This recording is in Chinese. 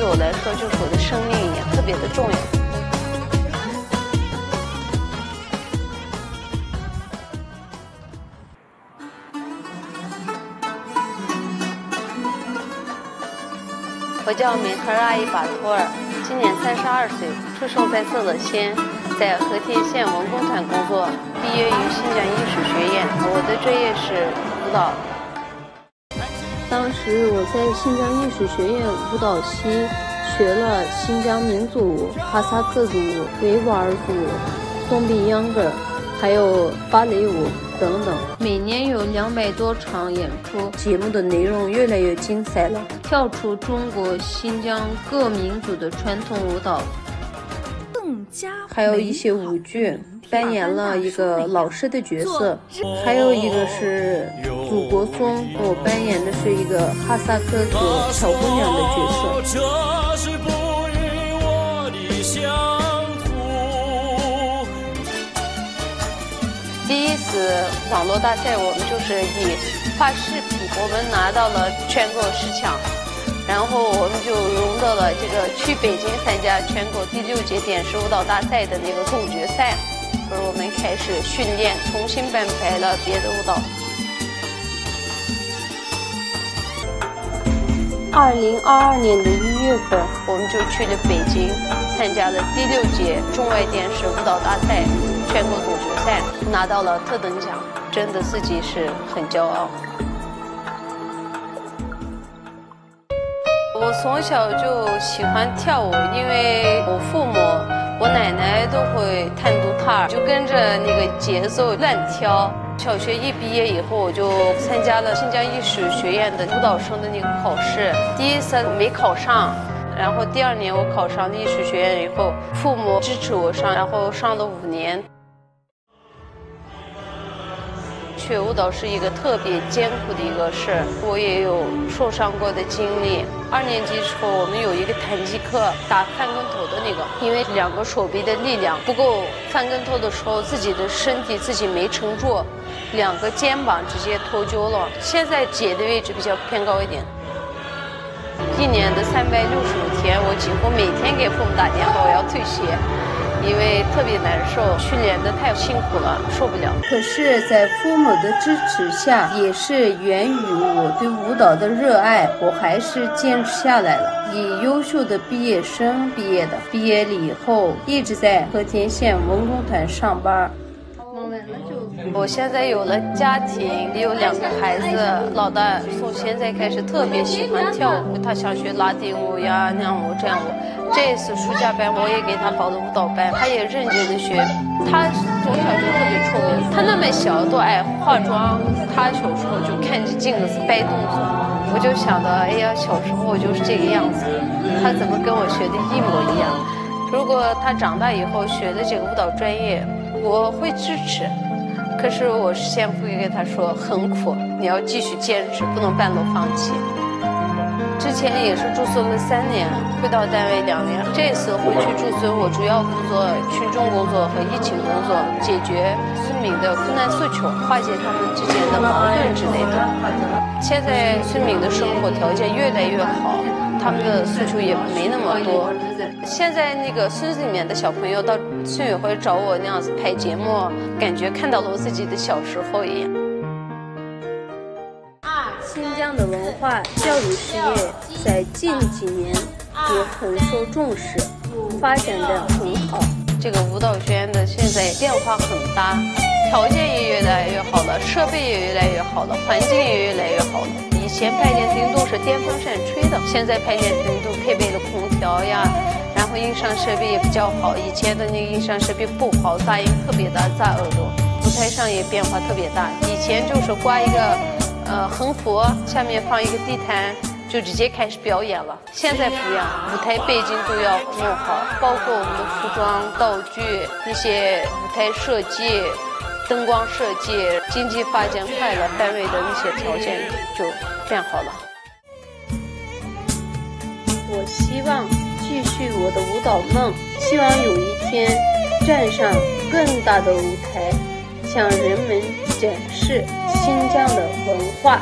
对我来说就是我的生命一样，特别的重要。我叫美特尔阿伊巴托尔，今年三十二岁，出生在色勒县，在和田县文工团工作，毕业于新疆艺术学院，我的专业是舞蹈。当时我在新疆艺术学院舞蹈系学了新疆民族舞、哈萨克族舞、维吾尔族舞、东北秧歌，还有芭蕾舞等等。每年有两百多场演出，节目的内容越来越精彩了，跳出中国新疆各民族的传统舞蹈，更加还有一些舞剧。扮演了一个老师的角色，还有一个是祖国松，我扮演的是一个哈萨克族小姑娘的角色。第一次网络大赛，我们就是以画视频，我们拿到了全国十强，然后我们就荣得了这个去北京参加全国第六届电视舞蹈大赛的那个总决赛。我们开始训练，重新编排了别的舞蹈。二零二二年的一月份，我们就去了北京，参加了第六届中外电视舞蹈大赛全国总决赛，拿到了特等奖，真的自己是很骄傲。我从小就喜欢跳舞，因为我父母、我奶奶都会弹独踏，就跟着那个节奏乱跳。小学一毕业以后，我就参加了新疆艺术学院的舞蹈生的那个考试，第一次没考上，然后第二年我考上艺术学院以后，父母支持我上，然后上了五年。学舞蹈是一个特别艰苦的一个事儿，我也有受伤过的经历。二年级时候，我们有一个弹击课，打翻跟头的那个，因为两个手臂的力量不够，翻跟头的时候自己的身体自己没撑住，两个肩膀直接脱臼了。现在姐的位置比较偏高一点。一年的三百六十五天，我几乎每天给父母打电话，我要退学。因为特别难受，训练的太辛苦了，受不了。可是，在父母的支持下，也是源于我对舞蹈的热爱，我还是坚持下来了。以优秀的毕业生毕业的，毕业了以后一直在和田县文工团上班。我现在有了家庭，有两个孩子，老大从现在开始特别喜欢跳舞，他想学拉丁舞呀、那样舞、这样舞。这一次暑假班，我也给他报了舞蹈班，他也认真的学。他从小就特别聪明，他那么小都爱化妆。他小时候就看着镜子摆动作，我就想到，哎呀，小时候就是这个样子。他怎么跟我学的一模一样？如果他长大以后学的这个舞蹈专业，我会支持。可是我先不会跟他说，很苦，你要继续坚持，不能半路放弃。之前也是驻村了三年，回到单位两年。这次回去驻村，我主要负责群众工作和疫情工作，解决村民的困难诉求，化解他们之间的矛盾之类的。现在村民的生活条件越来越好，他们的诉求也没那么多。现在那个村子里面的小朋友到村委会找我那样子拍节目，感觉看到了我自己的小时候一样。新疆的文化教育事业在近几年也很受重视，发展的很好。这个舞蹈学院的现在变化很大，条件也越来越好了，设备也越来越好了，环境也越来越好了。以前排练厅都是电风扇吹的，现在排练厅都配备了空调呀，然后音响设备也比较好。以前的那个音响设备不好，杂音特别大，砸耳朵。舞台上也变化特别大，以前就是挂一个。呃，横幅下面放一个地毯，就直接开始表演了。现在不一样，舞台背景都要弄好，包括我们的服装、道具、那些舞台设计、灯光设计。经济发展快了，单位的一些条件就变好了。我希望继续我的舞蹈梦，希望有一天站上更大的舞台。向人们展示新疆的文化。